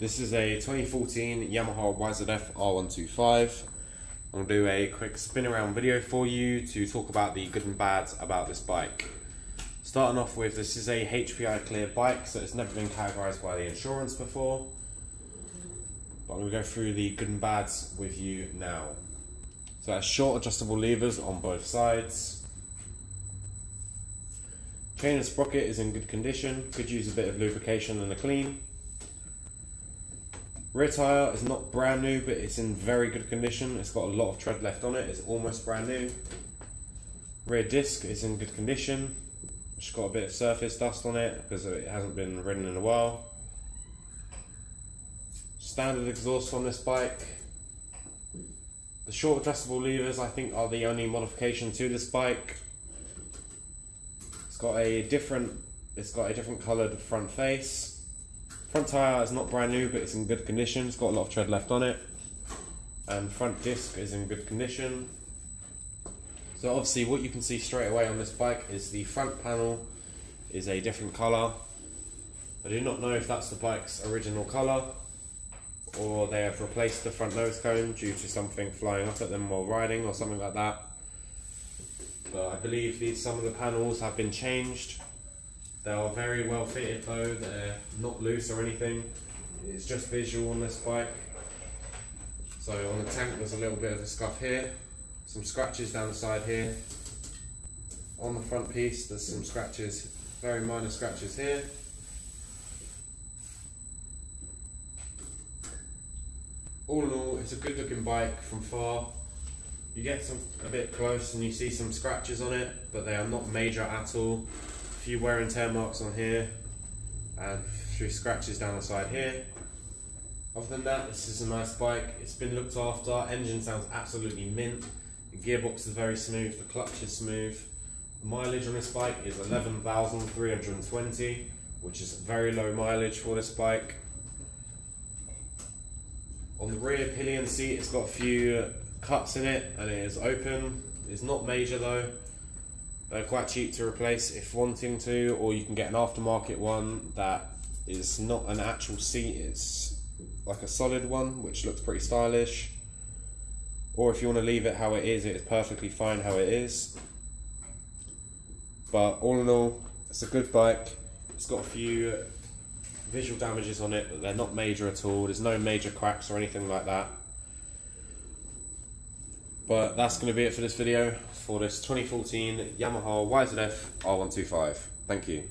This is a 2014 Yamaha YZF R125. I'm to do a quick spin around video for you to talk about the good and bad about this bike. Starting off with, this is a HPI clear bike, so it's never been categorized by the insurance before. But I'm to go through the good and bads with you now. So it has short adjustable levers on both sides. Chain and sprocket is in good condition, could use a bit of lubrication and a clean. Rear tyre is not brand new, but it's in very good condition. It's got a lot of tread left on it. It's almost brand new. Rear disc is in good condition. It's got a bit of surface dust on it because it hasn't been ridden in a while. Standard exhaust on this bike. The short adjustable levers I think are the only modification to this bike. It's got a different it's got a different coloured front face. Front tyre is not brand new, but it's in good condition. It's got a lot of tread left on it. And front disc is in good condition. So obviously what you can see straight away on this bike is the front panel is a different colour. I do not know if that's the bike's original colour or they have replaced the front nose cone due to something flying up at them while riding or something like that. But I believe these some of the panels have been changed they are very well fitted though, they're not loose or anything. It's just visual on this bike. So on the tank there's a little bit of a scuff here, some scratches down the side here. On the front piece there's some scratches, very minor scratches here. All in all, it's a good looking bike from far. You get some a bit close and you see some scratches on it, but they are not major at all few wear and tear marks on here and a few scratches down the side here. Other than that, this is a nice bike. It's been looked after. Engine sounds absolutely mint. The gearbox is very smooth. The clutch is smooth. The mileage on this bike is 11,320, which is very low mileage for this bike. On the rear pillion seat, it's got a few cuts in it and it is open. It's not major though. They're quite cheap to replace if wanting to, or you can get an aftermarket one that is not an actual seat, it's like a solid one, which looks pretty stylish. Or if you want to leave it how it is, it is perfectly fine how it is. But all in all, it's a good bike. It's got a few visual damages on it, but they're not major at all. There's no major cracks or anything like that. But that's going to be it for this video for this 2014 Yamaha YZF R125. Thank you.